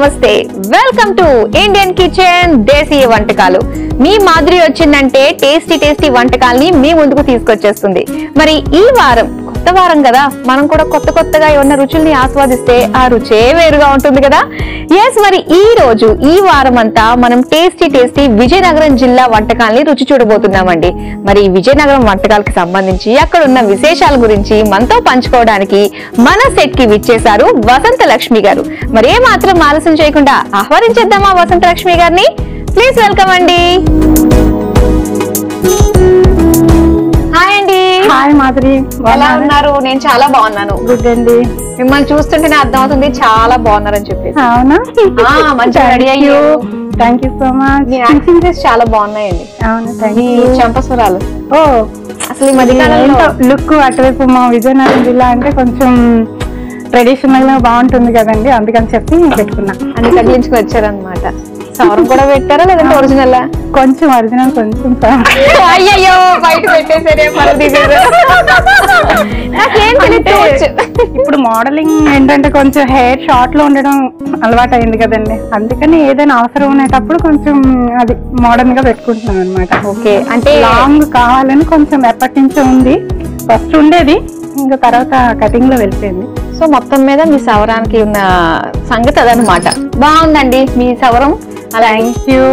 నమస్తే. Welcome to Indian kitchen దేశీయ వంటకాలు మీ మాదిరి వచ్చిందంటే టేస్టీ టేస్టీ వంటకాలని మీ ముందుకు తీసుకొచ్చేస్తుంది. మరి ఈ వారం కొత్త వారం కదా. మనం కూడా కొత్త కొత్తగా ఏమన్నా రుచుల్ని ఆస్వాదిస్తే ఆ రుచే వేరుగా ఉంటుంది కదా. ఎస్ మరి ఈ రోజు ఈ వారం అంతా మనం టేస్టీ టేస్టీ విజయనగరం జిల్లా వంటకాల్ని రుచి చూడబోతున్నామండి. మరి విజయనగరం వంటకాలకు సంబంధించి అక్కడ ఉన్న విశేషాల గురించి మనతో పంచుకోవడానికి మన సెట్కి విచ్చేశారు వసంత లక్ష్మి గారు. మరి ఏ మాత్రం ఆలస్యం చేయకుండా ఆహ్వానించేద్దామా వసంత లక్ష్మి గారిని? ప్లీజ్ వెల్కమ్ అండి. హాయ్ అండి. హాయ్ మాధురి ఎలా ఉన్నారు? నేను చాలా బాగున్నాను. గుడ్ అండి. మిమ్మల్ని చూస్తుంటేనే అర్థం అవుతుంది చాలా బాగున్నారని చెప్పేసి. అవునా? ఆ, మంచిగా రెడీ అయ్యారు. Thank you so much acting చేసి చాలా బాగున్నాయండి. అవును థ్యాంక్ యూ ఓ అసలు ఈ మధ్యకాలంలో లుక్ అటువైపు మా విజయనగరం జిల్లా అంటే కొంచెం ట్రెడిషనల్గా బాగుంటుంది కదండి అందుకని చెప్పి పెట్టుకున్నా. తగిలించుకుని వచ్చారనమాట సవరం కూడా పెట్టారా లేదంటే ఒరిజినల్ కొంచెం ఒరిజినల్ కొంచెం అయ్యయ్యో బయట పెట్టేసరే ఇప్పుడు మోడలింగ్ ఏంటంటే కొంచెం హెయిర్ షార్ట్లో ఉండడం అలవాటు అయింది కదండి. అందుకని ఏదైనా అవసరం ఉండేటప్పుడు కొంచెం అది మోడర్న్గా పెట్టుకుంటున్నాం అనమాట ఓకే అంటే లాంగ్ కావాలని కొంచెం ఎప్పటి నుంచో ఉంది. ఫస్ట్ ఉండేది ఇంకా తర్వాత కటింగ్లో వెళ్ళిపోయింది. సో మొత్తం మీద మీ సవరానికి ఉన్న సంగతి అదనమాట బాగుందండి మీ సవరం. థ్యాంక్ యూ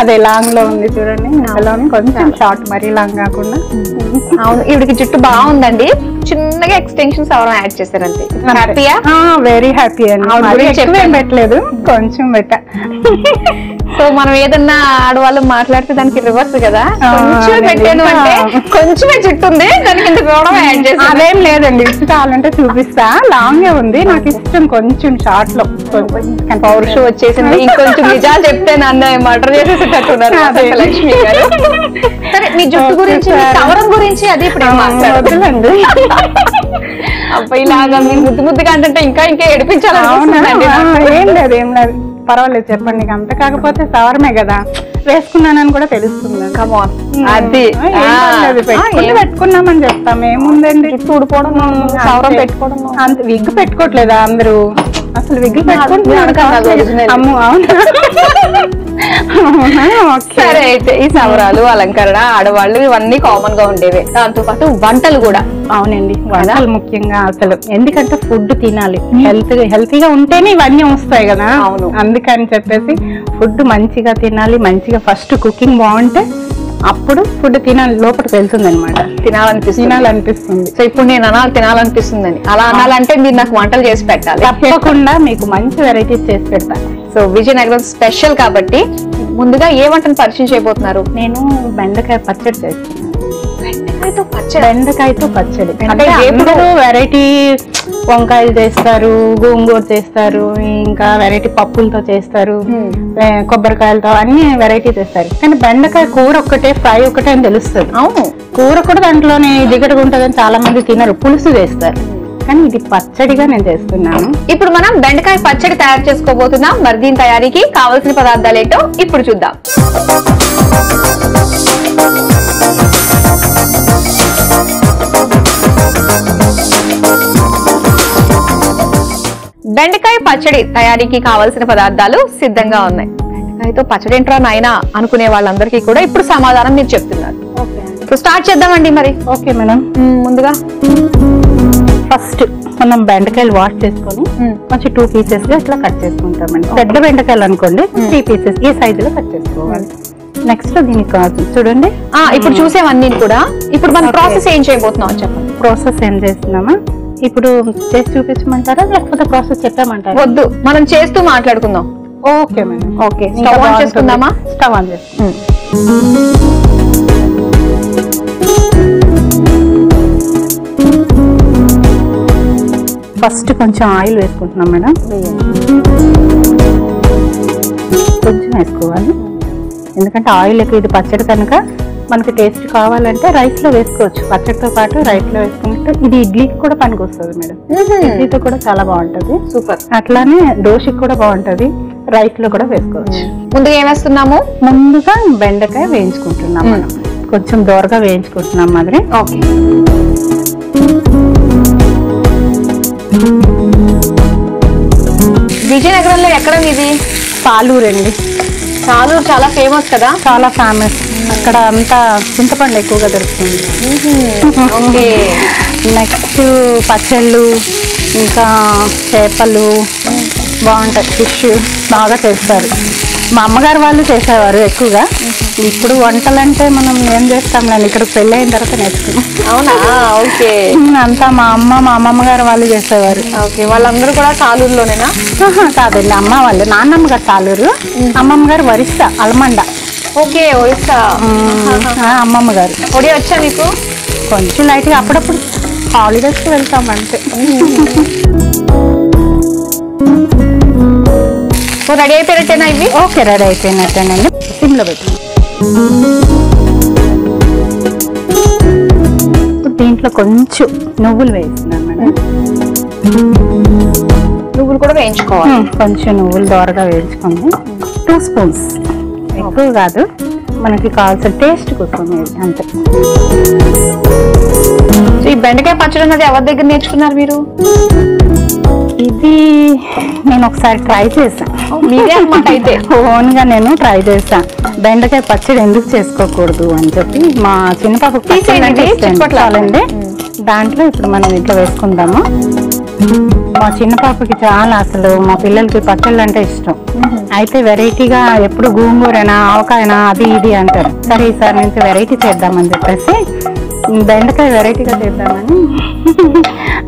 అదే లాంగ్లో ఉంది చూడండి. ఇంతలోని కొంచెం షార్ట్ మరీ లాంగ్ కాకుండా. అవును ఈవిడికి జుట్టు బాగుందండి. చిన్నగా ఎక్స్టెన్షన్ సవరం యాడ్ చేశారంతే. హ్యాపీయా వెరీ హ్యాపీ అండి. పెట్టలేదు కొంచెం పెట్టా. సో మనం ఏదన్నా ఆడవాళ్ళు మాట్లాడితే దానికి రివర్స్ కదా. కొంచెం పెట్టాను అంటే కొంచెమే జుట్టు ఉంది దానికి ఇంత యాడ్ అదేం లేదండి. కావాలంటే చూపిస్తా. లాంగే ఉంది. నాకు ఇష్టం కొంచెం షార్ట్లో. పౌరుషం వచ్చేసింది. ఇంకొంచెం నిజాలు చెప్తే నన్ను మర్డర్ చేసేసేటట్టున్నారు లక్ష్మి గారు. సరే మీ జుట్టు గురించి మీ సవరం గురించి అది ఇప్పుడు వద్దులండి. అబ్బాయి లాగా మీరు ముద్దు ముద్దుగా అంటే ఇంకా ఇంకా నాకు. ఏం లేదు ఏం లేదు. పర్వాలేదు చెప్పండి అంత కాకపోతే సవరమే కదా. వేసుకున్నానని కూడా తెలుస్తుంది. On. అది. పెట్టుకున్నామని చెప్తాం. ఏముందండి? ఊడిపోవడం సవరం. పెట్టుకోవడం. అంత. విగ్ పెట్టుకోవట్లేదా అందరూ? అసలు విగ్ పెట్టుకుంటున్నారు నాకు అది కాదు. original. అమ్మో అవునా అవునా? ఓకే. సరే అయితే ఈ సవరాలు అలంకరణ ఆడవాళ్ళు ఇవన్నీ కామన్గా ఉండేవే దాంతో పాటు వంటలు కూడా అవునండి వంటలు ముఖ్యంగా అసలు ఎందుకంటే ఫుడ్ తినాలి హెల్త్ హెల్తీగా ఉంటేనే ఇవన్నీ వస్తాయి కదా అవును. అందుకని చెప్పేసి ఫుడ్ మంచిగా తినాలి మంచిగా ఫస్ట్ కుకింగ్ బాగుంటే అప్పుడు ఫుడ్ తినాలి లోపలికి వెళ్తుంది అనమాట తినాలనిపిస్తుంది. తినాలనిపిస్తుంది. సో ఇప్పుడు నేను అనాలి తినాలనిపిస్తుందని. అలా అనాలంటే మీరు నాకు వంటలు చేసి పెట్టాలి. తప్పకుండా మీకు మంచి వెరైటీస్ చేసి పెడతాను సో విజయనగరం స్పెషల్ కాబట్టి ముందుగా ఏ వంటను పరిచయం చేయబోతున్నారు? నేను బెండకాయ పచ్చడి చేస్తున్నాను. బెండకాయతో పచ్చడి? బెండకాయతో పచ్చడి. అంటే వెరైటీ వంకాయలు చేస్తారు గోంగూర చేస్తారు ఇంకా వెరైటీ పప్పులతో చేస్తారు Hmm. కొబ్బరికాయలతో అన్ని వెరైటీ చేస్తారు. కానీ బెండకాయ కూర ఒక్కటే ఫ్రై ఒక్కటే అని తెలుస్తుంది. అవును. కూర కూడా దాంట్లోనే దిగడుగా ఉంటుందని చాలా మంది తినరు పులుసు చేస్తారు. కానీ ఇది పచ్చడిగా నేను చేస్తున్నాను. ఇప్పుడు మనం బెండకాయ పచ్చడి తయారు చేసుకోబోతున్నాం. మరి దీని తయారీకి కావలసిన పదార్థాలు ఏంటో ఇప్పుడు చూద్దాం. బెండకాయ పచ్చడి తయారీకి కావలసిన పదార్థాలు సిద్ధంగా ఉన్నాయి. బెండకాయతో పచ్చడి ఏంట్రా నాయనా అనుకునే వాళ్ళందరికీ కూడా ఇప్పుడు సమాధానం మీరు చెప్తున్నారు. ఇప్పుడు స్టార్ట్ చేద్దామండి మరి. Okay madam. ముందుగా. ఫస్ట్ మనం బెండకాయలు వాష్ చేసుకొని. కొంచెం టూ పీసెస్గా ఇట్లా కట్ చేసుకుంటామండి. పెద్ద బెండకాయలు అనుకోండి త్రీ పీసెస్ ఈ సైజులో కట్ చేసుకోవాలి. నెక్స్ట్ దీనికి కాదు చూడండి. ఇప్పుడు చూసేవన్నీ కూడా. ఇప్పుడు మన. ప్రాసెస్ ఏం చేయబోతున్నాం చెప్పండి. ప్రాసెస్ ఏం చేస్తున్నామా? ఇప్పుడు చేసి చూపించమంటారా? లేకపోతే ప్రాసెస్ చెప్పామంటారా? వద్దు మనం చేస్తూ మాట్లాడుకుందాం. Okay madam. Okay stove on చేసుకుందామా? స్టవ్ ఆన్ చేసుకుందాం ఫస్ట్ కొంచెం ఆయిల్ వేసుకుంటున్నాం మేడం. కొంచెం వేసుకోవాలి. ఎందుకంటే ఆయిల్ ఎక్కువ ఇది పచ్చడి కనుక మనకి టేస్ట్ కావాలంటే రైస్లో వేసుకోవచ్చు. పచ్చడితో పాటు రైస్లో వేసుకుంటే ఇది ఇడ్లీకి కూడా పనికి వస్తుంది మేడం ఇడ్లీతో కూడా చాలా బాగుంటది. సూపర్. అట్లానే దోశకి కూడా బాగుంటది. రైస్లో కూడా వేసుకోవచ్చు. ముందుగా ఏం వేస్తున్నాము? ముందుగా బెండకాయ వేయించుకుంటున్నాం మనం. కొంచెం దోరగా వేయించుకుంటున్నాం మాదిరి. ఓకే. విజయనగరం విజయనగరంలో ఎక్కడ మీది? పాలూరు అండి చాలు చాలా ఫేమస్ కదా? చాలా ఫేమస్ అక్కడ అంతా చింతపండు ఎక్కువగా దొరుకుతుంది. ఓకే. నెక్స్ట్ పచ్చళ్ళు ఇంకా చేపలు బాగుంటాయి ఫిష్ బాగా చేస్తారు. మా అమ్మగారు వాళ్ళు చేసేవారు ఎక్కువగా. ఇప్పుడు వంటలంటే మనం ఏం చేస్తాంలేండి ఇక్కడ పెళ్ళి అయిన తర్వాత నేర్చుకున్నాం అవునా? ఓకే. అంతా మా అమ్మ మా అమ్మమ్మ గారు వాళ్ళు చేసేవారు. ఓకే. వాళ్ళందరూ కూడా చాలూరులోనేనా ఆహా, కాదండి అమ్మ వాళ్ళు. నాన్నమ్మ గారు తాలూరు. అమ్మమ్మ గారు వరిస్తా అలమండ. ఓకే ఒరిస్సా. అమ్మమ్మ గారు ఒడి వచ్చా మీకు? కొంచెం లైట్గా అప్పుడప్పుడు హాలిడేస్కి వెళ్తాం అంతే. రెడీ అయిపోయినట్టేనా ఇవి? ఓకే రెడీ అయిపోయినట్టేనండి. సిమ్లో పెట్టి. దీంట్లో కొంచెం నువ్వులు వేస్తున్నాను మేడం. నువ్వులు కూడా వేయించుకోవాలి. కొంచెం నువ్వులు దోరగా వేయించుకోండి. Two spoons. ఎక్కువ కాదు. మనకి కావాల్సిన టేస్ట్ కోసం అంతే. సో ఈ బెండకాయ పచ్చడి అన్నది ఎవరి దగ్గర నేర్చుకున్నారు మీరు? ఇది నేను ఒకసారి ట్రై చేశాను మీదే అనమాట అయితే. ఓన్గా నేను ట్రై చేశాను బెండకాయ పచ్చడి ఎందుకు చేసుకోకూడదు అని చెప్పి మా చిన్న తీసేయండి, దాంట్లో ఇప్పుడు మనం ఇంట్లో వేసుకుందాము. మా చిన్న పాపకి చాలా అసలు మా పిల్లలకి పచ్చళ్ళు అంటే ఇష్టం. అయితే వెరైటీగా ఎప్పుడు గోంగూరనా ఆవకాయనా అది ఇది అంటారు. సరే ఈసారి నుంచి వెరైటీ చేద్దామని చెప్పేసి బెండకాయ వెరైటీగా చేద్దామని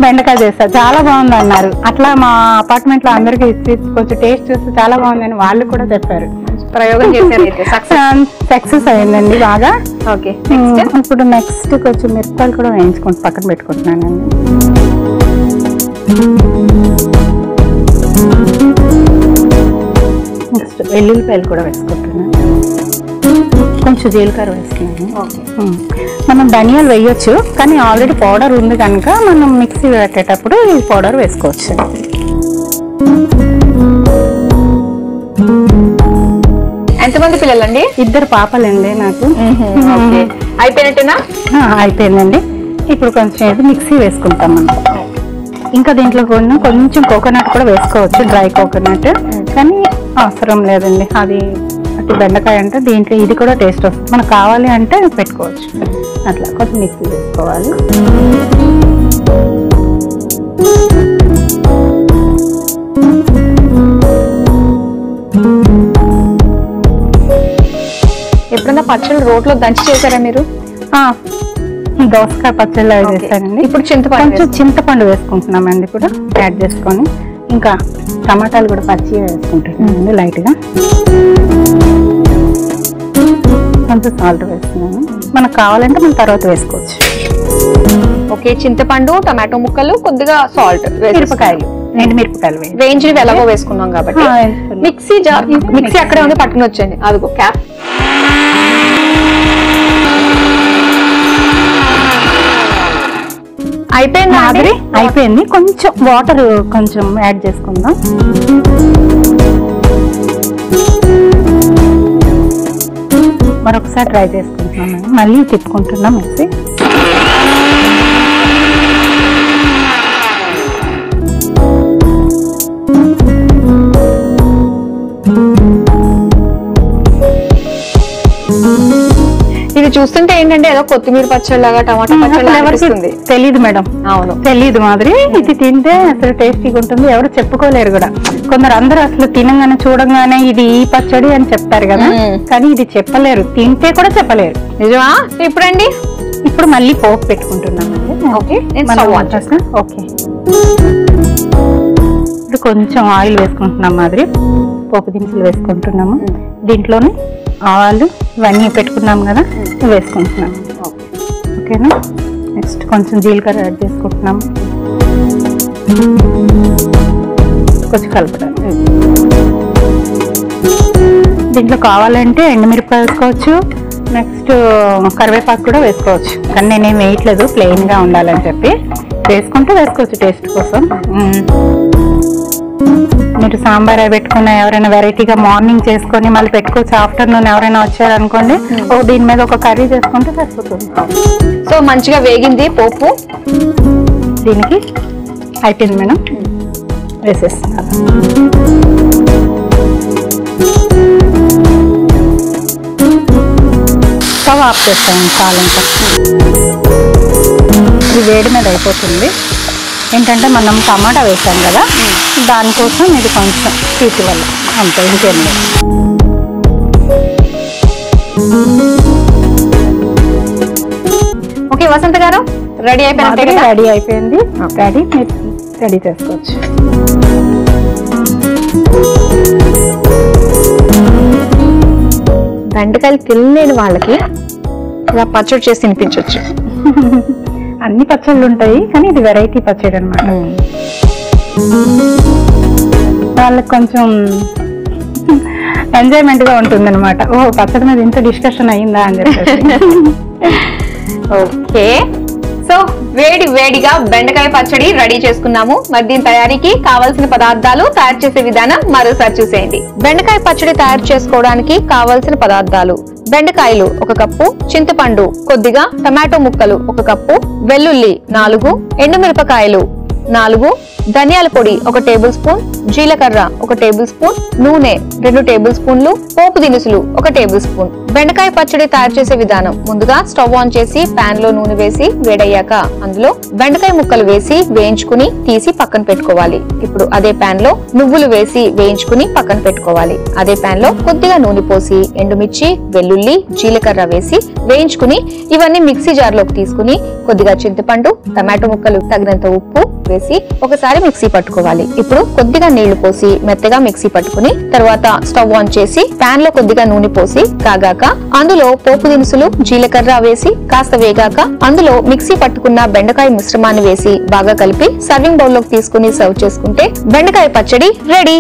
బెండకాయ చేస్తా. చాలా బాగుంది అన్నారు. అట్లా మా అపార్ట్మెంట్లో అందరికి ఇచ్చి కొంచెం టేస్ట్ చూస్తే చాలా బాగుందని వాళ్ళు కూడా చెప్పారు. ప్రయోగం చేశారు సక్సెస్ అయిందండి బాగా. ఓకే. ఇప్పుడు నెక్స్ట్ కొంచెం మిరపకాయలు కూడా వేయించుకుంటూ పక్కన పెట్టుకుంటున్నానండి. నెక్స్ట్ వెల్లుల్లిపాయలు కూడా వేసుకుంటున్నాను కొంచెం జీలకర్ర ఉమ్. మనం ధనియాలు వేయొచ్చు కానీ ఆల్రెడీ పౌడర్ ఉంది కనుక మనం మిక్సీ పెట్టేటప్పుడు ఈ పౌడర్ వేసుకోవచ్చు. ఎంతమంది పిల్లలండి? ఇద్దరు పాపలండి నాకు. అయిపోయినట్టేనా? అయిపోయిందండి. ఇప్పుడు కొంచెం మిక్సీ వేసుకుంటాం మనం. ఇంకా దీంట్లో కొన్ని కొంచెం కోకోనట్ కూడా వేసుకోవచ్చు డ్రై కోకోనట్ కానీ అవసరం లేదండి. అది అటు బెండకాయ అంటే దీంట్లో ఇది కూడా టేస్ట్ వస్తుంది. మనకు కావాలి అంటే పెట్టుకోవచ్చు. అట్లా కొంచెం మిక్సీ వేసుకోవాలి ఎప్పుడన్నా పచ్చళ్ళు రోట్లో దంచి చేశారా మీరు? దోసకాయ పచ్చళ్ళు అవి వేస్తానండి ఇప్పుడు చింతపండు కొంచెం చింతపండు వేసుకుంటున్నామండి ఇప్పుడు. యాడ్ చేసుకొని. ఇంకా టమాటాలు కూడా పచ్చి వేసుకుంటున్నామండి లైట్గా. కొంచెం సాల్ట్ వేస్తున్నాను. మనకు కావాలంటే మనం తర్వాత వేసుకోవచ్చు. ఓకే చింతపండు టమాటో ముక్కలు కొద్దిగా సాల్ట్ మిరపకాయలు ఎండు మిరపకాయలు వేయించినవి ఎలాగో వేసుకున్నాం కాబట్టి. మిక్సీ జార్ మిక్సీ అక్కడే ఉంది పట్టుకుని వచ్చండి అదిగో క్యాప్. అయిపోయింది మాదిరి అయిపోయింది. కొంచెం వాటర్ కొంచెం యాడ్ చేసుకుందాం. మరొకసారి ట్రై చేసుకుంటున్నాం మళ్ళీ తిప్పుకుంటున్నాం మిక్సీ ఏంటంటే ఏదో కొత్తిమీర పచ్చడి లాగా టమాటా అనిపిస్తుంది. తెలియదు మేడం. అవును. తెలియదు మాదిరి. ఇది తింటే అసలు టేస్టీగా ఉంటుంది. ఎవరు చెప్పుకోలేరు కూడా. కొందరు అందరూ అసలు తినగానే చూడంగానే ఇది ఈ పచ్చడి అని చెప్తారు కదా. కానీ ఇది చెప్పలేరు. తింటే కూడా చెప్పలేరు. నిజమా? ఇప్పుడండి. ఇప్పుడు మళ్ళీ పోపు పెట్టుకుంటున్నామండి ఓకే? ఓకే ఇప్పుడు కొంచెం ఆయిల్ వేసుకుంటున్నాం మాదిరి. పోపు దినుసులు వేసుకుంటున్నాము. దీంట్లోనే ఆవాలు ఇవన్నీ పెట్టుకున్నాం కదా వేసుకుంటున్నాం. ఓకేనా? నెక్స్ట్ కొంచెం జీలకర్ర యాడ్ చేసుకుంటున్నాం. కొంచెం కలపడాలి దీంట్లో కావాలంటే ఎండుమిరపకాయ వేసుకోవచ్చు. నెక్స్ట్ కరివేపాకు కూడా వేసుకోవచ్చు. కానీ నేనేం వేయట్లేదు ప్లెయిన్గా ఉండాలని చెప్పి. వేసుకుంటే వేసుకోవచ్చు టేస్ట్ కోసం. మీరు సాంబార్ అవి పెట్టుకున్న ఎవరైనా వెరైటీగా మార్నింగ్ చేసుకొని మళ్ళీ పెట్టుకోవచ్చు ఆఫ్టర్నూన్ ఎవరైనా వచ్చారనుకోండి ఓ దీని మీద ఒక కర్రీ చేసుకుంటే సరిపోతుంది. సో మంచిగా వేగింది పోపు. దీనికి అయిపోయింది మేడం వేసేస్తున్నాను స్టవ్ ఆఫ్ చేస్తాను చాలా ఇంకా. ఇది వేడి మీద అయిపోతుంది. ఏంటంటే మనం టమాటా వేసాం కదా దానికోసం ఇది కొంచెం తీసి వల్ల అంతే ఇంకేం ఓకే వసంత గారు రెడీ కదా రెడీ అయిపోయింది. రెడీ మీరు రెడీ చేసుకోవచ్చు. బెండకాయలు తినలేని వాళ్ళకి ఇలా పచ్చడి చేసి తినిపించవచ్చు అన్ని పచ్చళ్ళు ఉంటాయి కానీ ఇది వెరైటీ పచ్చడి అనమాట వాళ్ళకి కొంచెం ఎంజాయ్మెంట్గా ఉంటుంది అనమాట ఓ పచ్చడి మీద ఇంత డిస్కషన్ అయిందా అని చెప్పేసి. ఓకే. సో వేడి వేడిగా బెండకాయ పచ్చడి రెడీ చేసుకున్నాము. మరి దీని తయారీకి కావాల్సిన పదార్థాలు తయారు చేసే విధానం మరోసారి చూసేయండి. బెండకాయ పచ్చడి తయారు చేసుకోవడానికి కావాల్సిన పదార్థాలు. బెండకాయలు ఒక కప్పు చింతపండు కొద్దిగా టమాటో ముక్కలు ఒక కప్పు వెల్లుల్లి నాలుగు ఎండుమిరపకాయలు నాలుగు ధనియాల పొడి ఒక టేబుల్ స్పూన్ జీలకర్ర ఒక టేబుల్ స్పూన్ నూనె రెండు టేబుల్ స్పూన్లు పోపు దినుసులు ఒక టేబుల్ స్పూన్. బెండకాయ పచ్చడి తయారు చేసే విధానం. ముందుగా స్టవ్ ఆన్ చేసి పాన్లో నూనె వేసి వేడయ్యాక అందులో బెండకాయ ముక్కలు వేసి వేయించుకుని తీసి పక్కన పెట్టుకోవాలి. ఇప్పుడు అదే పాన్లో నువ్వులు వేసి వేయించుకుని పక్కన పెట్టుకోవాలి. అదే పాన్లో కొద్దిగా నూనె పోసి ఎండుమిర్చి వెల్లుల్లి జీలకర్ర వేసి వేయించుకుని ఇవన్నీ మిక్సీ జార్లోకి తీసుకుని కొద్దిగా చింతపండు టమాటో ముక్కలు తగినంత ఉప్పు వేసి ఒకసారి మిక్సీ పట్టుకోవాలి. ఇప్పుడు కొద్దిగా నీళ్ళు పోసి మెత్తగా మిక్సీ పట్టుకుని తర్వాత స్టవ్ ఆన్ చేసి ప్యాన్లో కొద్దిగా నూనె పోసి కాగాక అందులో పోపు దినుసులు జీలకర్ర వేసి కాస్త వేగాక అందులో మిక్సీ పట్టుకున్న బెండకాయ మిశ్రమాన్ని వేసి బాగా కలిపి సర్వింగ్ బౌల్లోకి తీసుకుని సర్వ్ చేసుకుంటే బెండకాయ పచ్చడి రెడీ.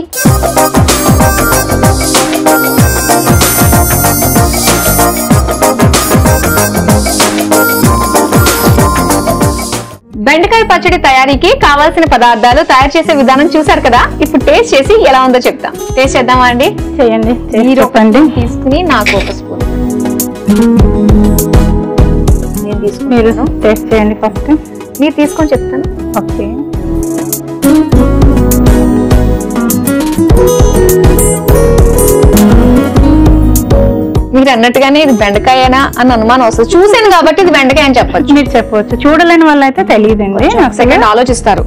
బెండకాయ పచ్చడి తయారీకి కావాల్సిన పదార్థాలు తయారు చేసే విధానం చూసారు కదా? ఇప్పుడు టేస్ట్ చేసి ఎలా ఉందో చెప్తాం. టేస్ట్ చేద్దామా అండి? చేయండి. చెప్పండి. తీసుకుని నాకు ఒక స్పూన్ నేను మీరు తీసుకున్నాను టేస్ట్ చేయండి ఫస్ట్ మీరు తీసుకొని చెప్తాను. ఓకే మీరు అన్నట్టుగానే ఇది బెండకాయనా అని అనుమానం వస్తుంది. చూశాను కాబట్టి ఇది బెండకాయ అని చెప్పొచ్చు. మీరు చెప్పవచ్చు చూడలేని వాళ్ళైతే తెలియదండి. సెకండ్ ఆలోచిస్తారు.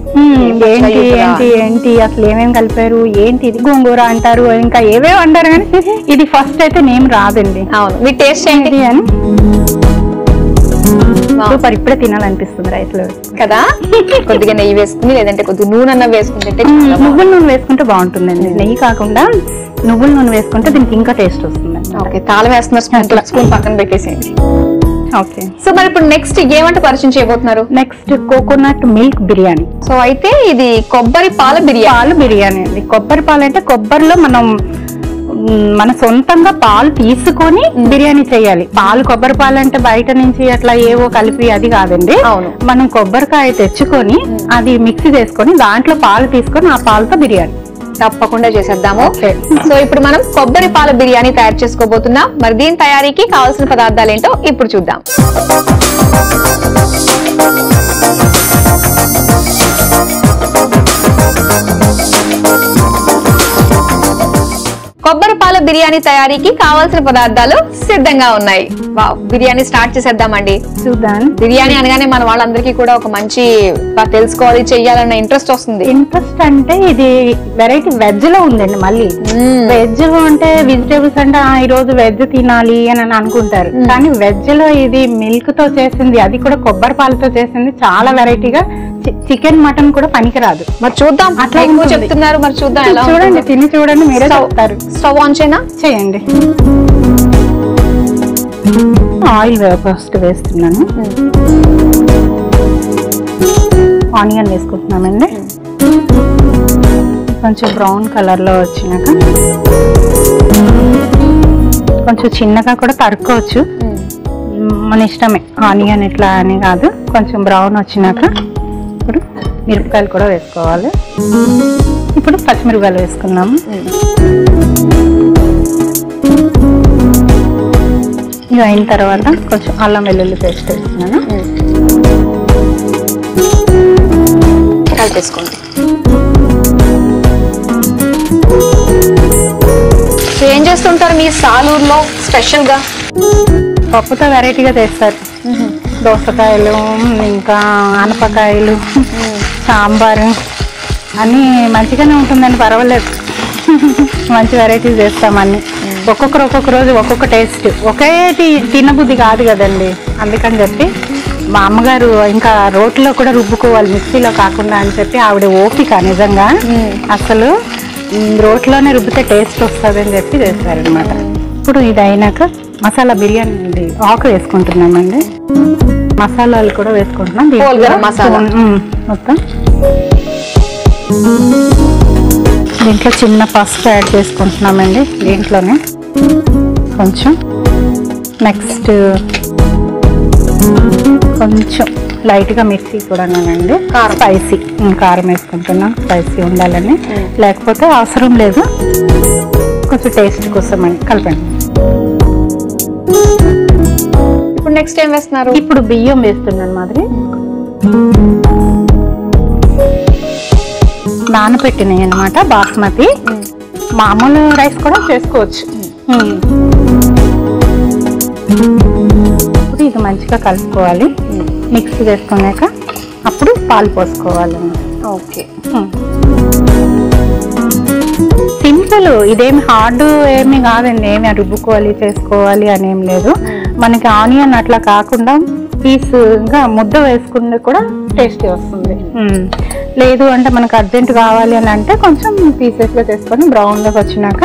ఏంటి ఏంటి ఏంటి అసలు ఏమేమి కలిపారు ఏంటి ఇది గోంగూర అంటారు ఇంకా ఏవేవి అంటారు కానీ ఇది ఫస్ట్ అయితే నేమ్ రాదండి. అవును. మీరు టేస్ట్ చేయండి ఏంటి అని. సూపర్ ఇప్పుడే తినాలనిపిస్తుంది రైస్లో కదా? కొద్దిగా నెయ్యి వేసుకుని లేదంటే కొద్దిగా నూనె అన్న వేసుకుంటే. నువ్వుల నూనె వేసుకుంటే బాగుంటుందండి. నెయ్యి కాకుండా నువ్వుల నూనె వేసుకుంటే దీనికి ఇంకా టేస్ట్ వస్తుంది ఓకే తాళం వేస్తున్నారు స్పూన్ పక్కన పెట్టేసేయండి. ఓకే. సో మరి ఇప్పుడు నెక్స్ట్ ఏమంటే పరిచయం చేయబోతున్నారు? Next coconut milk biryani. So అయితే ఇది కొబ్బరి పాల బిర్యానీ. పాలు బిర్యానీ అండి. కొబ్బరి పాలు అంటే కొబ్బరిలో మనం మన సొంతంగా పాలు తీసుకొని బిర్యానీ చేయాలి. పాలు కొబ్బరి పాలు అంటే బయట నుంచి అట్లా ఏవో కలిపి అది కాదండి. అవును. మనం కొబ్బరికాయ తెచ్చుకొని అది మిక్సీ చేసుకొని దాంట్లో పాలు తీసుకొని ఆ పాలతో బిర్యానీ. తప్పకుండా చేసేద్దాము. సో ఇప్పుడు మనం కొబ్బరి పాల బిర్యానీ తయారు చేసుకోబోతున్నాం. మరి దీని తయారీకి కావాల్సిన పదార్థాలు ఏంటో ఇప్పుడు చూద్దాం. బిర్యానీ తయారీకి కావాల్సిన పదార్థాలు సిద్ధంగా ఉన్నాయి. వావ్ బిర్యానీ స్టార్ట్ చేసేద్దామండి. చూద్దాం. బిర్యానీ అనగానే మన వాళ్ళందరికీ కూడా ఒక మంచి తెలుసుకోవాలి చెయ్యాలన్న ఇంట్రెస్ట్ వస్తుంది. ఇంట్రెస్ట్ అంటే ఇది వెరైటీ వెజ్లో ఉందండి మళ్ళీ. వెజ్ అంటే వెజిటేబుల్స్ అంటే ఈ రోజు వెజ్ తినాలి అని అని అనుకుంటారు. కానీ వెజ్లో ఇది మిల్క్తో చేసింది అది కూడా కొబ్బరి పాలతో చేసింది చాలా వెరైటీగా చికెన్ మటన్ కూడా పనికిరాదు. మరి చూద్దాం. అట్లా ఎక్కువ. చెప్తున్నారు మరి చూద్దాం ఎలా చూడండి. తిని చూడండి మీరే చెప్తారు. స్టవ్ ఆన్ చేయనా చేయండి. ఆయిల్ ఫస్ట్ వేస్తున్నాను. ఆనియన్ వేసుకుంటున్నామండి. కొంచెం బ్రౌన్ కలర్లో వచ్చినాక. కొంచెం చిన్నగా కూడా తరుక్కోవచ్చు. మన ఇష్టమే. ఆనియన్ ఇట్లా అని కాదు. కొంచెం బ్రౌన్ వచ్చినాక. ఇప్పుడు మిరపకాయలు కూడా వేసుకోవాలి. ఇప్పుడు పచ్చిమిరపకాయలు వేసుకున్నాము ఇవి అయిన తర్వాత కొంచెం అల్లం వెల్లుల్లి పేస్ట్ వేస్తున్నాను. కలిపేసుకోండి ఏం చేస్తుంటారు మీ సాలూరులో స్పెషల్గా? పప్పుతో వెరైటీగా చేస్తారు. దోసకాయలు ఇంకా ఆనపకాయలు సాంబారు అన్నీ మంచిగానే ఉంటుందని పర్వాలేదు. మంచి వెరైటీస్ చేస్తామని ఒక్కొక్కరు ఒక్కొక్క రోజు ఒక్కొక్క టేస్ట్ ఒకే తినబుద్ధి కాదు కదండి. అందుకని చెప్పి మా అమ్మగారు ఇంకా రోట్లో కూడా రుబ్బుకోవాలి మిక్సీలో కాకుండా అని చెప్పి ఆవిడ ఓపిక నిజంగా అసలు రోట్లోనే రుబ్బితే టేస్ట్ వస్తుంది అని చెప్పి చేస్తారనమాట ఇప్పుడు ఇది అయినాక మసాలా బిర్యానీ ఇది ఆకు వేసుకుంటున్నామండి. మసాలాలు కూడా వేసుకుంటున్నాం. మొత్తం. దీంట్లో చిన్న పసుపు యాడ్ చేసుకుంటున్నామండి దీంట్లోనే. కొంచెం. నెక్స్ట్ కొంచెం లైట్గా మిర్చి కూడానండి. స్పైసీ. కారం వేసుకుంటున్నాం. స్పైసీ ఉండాలని లేకపోతే అవసరం లేదు. కొంచెం టేస్ట్ కోసం అని కలపండి. నెక్స్ట్ ఏం వేస్తున్నారు? ఇప్పుడు బియ్యం వేస్తున్నాను మాదిరి నానబెట్టినాయి అనమాట బాస్మతి మామూలు రైస్ కూడా చేసుకోవచ్చు. ఇప్పుడు ఇది మంచిగా కలుపుకోవాలి. మిక్స్ చేసుకున్నాక అప్పుడు పాలు పోసుకోవాలి. ఓకే. సింపుల్ ఇదేమి హార్డ్ ఏమి కాదండి. ఏమి రుబ్బుకోవాలి చేసుకోవాలి అని ఏం లేదు. మనకి ఆనియన్ అట్లా కాకుండా పీస్ ఇంకా ముద్ద వేసుకుంటే కూడా టేస్టీ వస్తుంది. లేదు అంటే మనకు అర్జెంట్ కావాలి అని అంటే కొంచెం పీసెస్గా చేసుకొని బ్రౌన్లోకి వచ్చినాక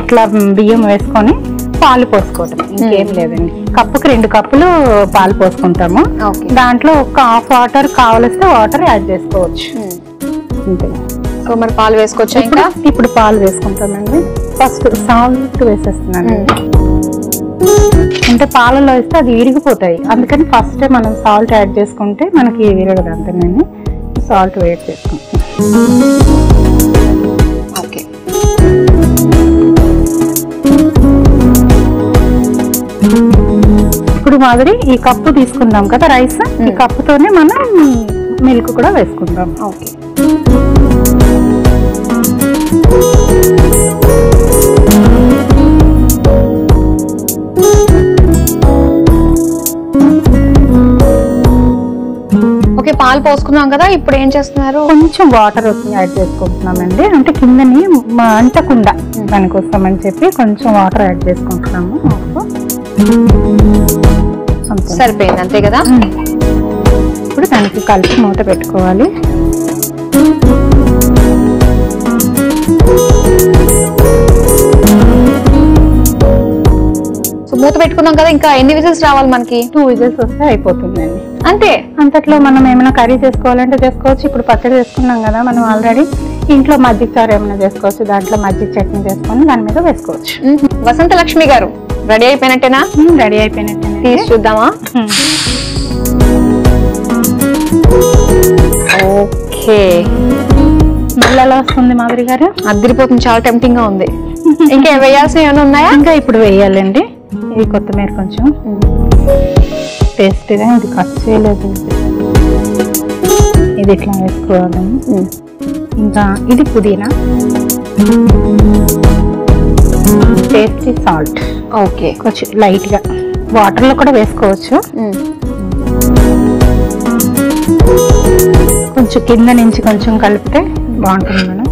ఇట్లా బియ్యం వేసుకొని పాలు పోసుకోవటం. ఇంకేం లేదండి. కప్పుకి రెండు కప్పులు పాలు పోసుకుంటాము. దాంట్లో ఒక హాఫ్ వాటర్ కావలిస్తే వాటర్ యాడ్ చేసుకోవచ్చు. అంతే. సో మరి పాలు వేసుకోవచ్చా ఇప్పుడు ఇంకా? ఇప్పుడు పాలు వేసుకుంటామండి. ఫస్ట్ సాల్ట్ వేసేస్తున్నాను అంటే పాలలో వేస్తే అది విరిగిపోతాయి. అందుకని ఫస్ట్ మనం సాల్ట్ యాడ్ చేసుకుంటే మనకి విరగదు అంతేనండి. సాల్ట్ వేట్ చేసుకుంటాం. ఓకే. ఇప్పుడు మాదిరి ఈ కప్పు తీసుకుందాం కదా రైస్? ఈ కప్పుతోనే మనం మిల్క్ కూడా వేసుకుందాం. ఓకే. పాలు పోసుకున్నాం కదా ఇప్పుడు ఏం చేస్తున్నారు? కొంచెం వాటర్ యాడ్ చేసుకుంటున్నామండి. అంటే కిందని అంటకుండా దానికోసం అని చెప్పి కొంచెం వాటర్ యాడ్ చేసుకుంటున్నాము. సరిపోయింది అంతే కదా? ఇప్పుడు దానికి కలిపి మూత పెట్టుకోవాలి. మూత పెట్టుకున్నాం కదా ఇంకా ఎన్ని విజిల్స్ రావాలి మనకి? టూ విజిల్స్ వస్తే అయిపోతుందండి. అంతే. అంతట్లో మనం ఏమైనా కర్రీ చేసుకోవాలంటే చేసుకోవచ్చు. ఇప్పుడు పచ్చడి చేసుకున్నాం కదా మనం ఆల్రెడీ ఇంట్లో మజ్జిగ చారు ఏమైనా చేసుకోవచ్చు. దాంట్లో మజ్జిగ చట్నీ చేసుకొని దాని మీద వేసుకోవచ్చు. వసంత లక్ష్మి గారు రెడీ అయిపోయినట్టేనా? రెడీ అయిపోయినట్టు తీసి చూద్దామా? ఓకే. ఎలా వస్తుంది మాధురి గారు? అదిరిపోతుంది చాలా టెంప్టింగ్గా ఉంది. ఇంకా వేయాల్సినవి ఏమైనా ఉన్నాయా? ఇంకా ఇప్పుడు వేయాలండి. ఇది కొత్తిమీర కొంచెం. టేస్ట్గా ఇది కట్ చేయలేదు. ఇది ఇట్లా వేసుకోవాలి? ఇంకా ఇది పుదీనా. Tasty salt okay. కొంచెం లైట్గా. వాటర్లో కూడా వేసుకోవచ్చు. కొంచెం కింద నుంచి కొంచెం కలిపితే బాగుంటుంది మేడం.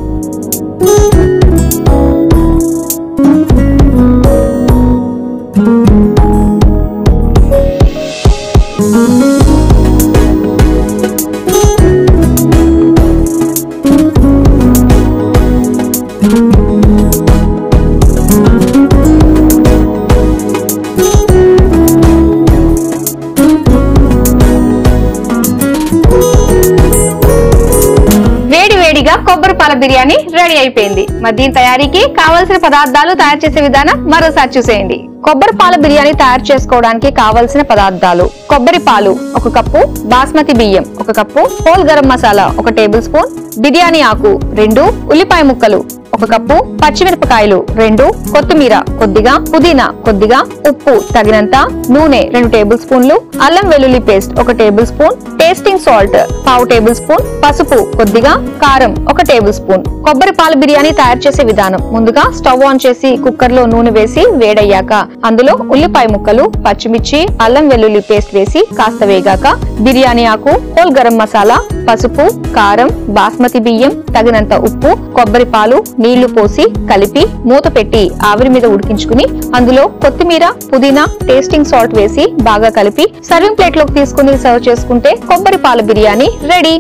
అయిపోయింది. మరి దీని తయారీకి కావలసిన పదార్థాలు తయారు చేసే విధానం మరోసారి చూసేయండి. కొబ్బరి పాల బిర్యానీ తయారు చేసుకోవడానికి కావలసిన పదార్థాలు. కొబ్బరి పాలు ఒక కప్పు బాస్మతి బియ్యం ఒక కప్పు హోల్ గరం మసాలా ఒక టేబుల్ స్పూన్ బిర్యానీ ఆకు రెండు ఉల్లిపాయ ముక్కలు ఒక కప్పు పచ్చిమిరపకాయలు రెండు కొత్తిమీర కొద్దిగా పుదీనా కొద్దిగా ఉప్పు తగినంత నూనె రెండు టేబుల్ స్పూన్లు అల్లం వెల్లుల్లి పేస్ట్ ఒక టేబుల్ స్పూన్ టేస్టింగ్ సాల్ట్ పావు టేబుల్ స్పూన్ పసుపు కొద్దిగా కారం ఒక టేబుల్ స్పూన్. కొబ్బరి పాల బిర్యానీ తయారు చేసే విధానం. ముందుగా స్టవ్ ఆన్ చేసి కుక్కర్లో నూనె వేసి వేడయ్యాక అందులో ఉల్లిపాయ ముక్కలు పచ్చిమిర్చి అల్లం వెల్లుల్లి పేస్ట్ వేసి కాస్త వేగాక బిర్యానీ ఆకు హోల్ గరం మసాలా పసుపు కారం బాస్మతి బియ్యం తగినంత ఉప్పు కొబ్బరి పాలు నీళ్ళు పోసి కలిపి మూత పెట్టి ఆవిరి మీద ఉడికించుకుని అందులో కొత్తిమీర పుదీనా టేస్టింగ్ సాల్ట్ వేసి బాగా కలిపి సర్వింగ్ ప్లేట్లోకి తీసుకుని సర్వ్ చేసుకుంటే కొబ్బరి పాల బిర్యానీ రెడీ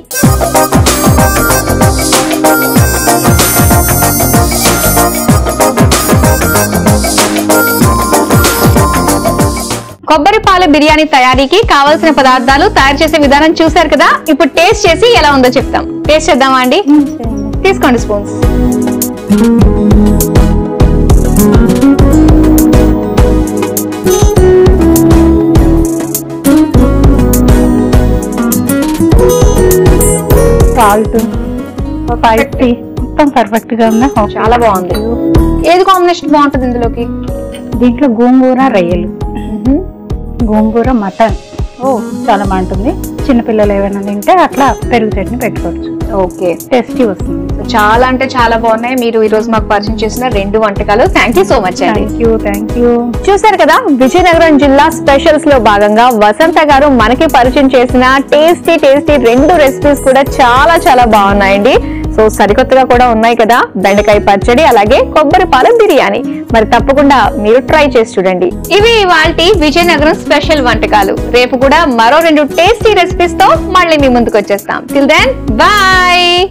కొబ్బరి పాల బిర్యానీ తయారీకి కావాల్సిన పదార్థాలు తయారు చేసే విధానం చూశారు కదా? ఇప్పుడు టేస్ట్ చేసి ఎలా ఉందో చెప్తాం. టేస్ట్ చేద్దామా అండి? తీసుకోండి స్పూన్స్ సాల్ట్ స్పైసీ మొత్తం పర్ఫెక్ట్గా ఉందా? Okay. చాలా బాగుంది. ఏది కాంబినేషన్ బాగుంటుంది ఇందులోకి? దీంట్లో గోంగూర రొయ్యలు. గోంగూర మటన్. ఓ చాలా బాగుంటుంది. చిన్నపిల్లలు ఏమైనా తింటే అట్లా పెరుగు చట్నీ పెట్టుకోవచ్చు. ఓకే. టేస్టీ వస్తుంది. చాలా అంటే చాలా బాగున్నాయి. మీరు ఈ రోజు మాకు పరిచయం చేసిన రెండు వంటకాలు. Thank you so much thank you thank you చూశారు కదా విజయనగరం జిల్లా స్పెషల్స్లో భాగంగా వసంత గారు మనకి పరిచయం చేసిన టేస్టీ టేస్టీ రెండు రెసిపీస్ కూడా చాలా చాలా బాగున్నాయండి. సో సరికొత్తగా కూడా ఉన్నాయి కదా? బెండకాయ పచ్చడి అలాగే కొబ్బరి పాలం బిర్యానీ. మరి తప్పకుండా మీరు ట్రై చేసి చూడండి. ఇవి ఇవాళ విజయనగరం స్పెషల్ వంటకాలు. రేపు కూడా మరో రెండు టేస్టీ రెసిపీస్తో మళ్ళీ మీ ముందుకు వచ్చేస్తాం. Till then bye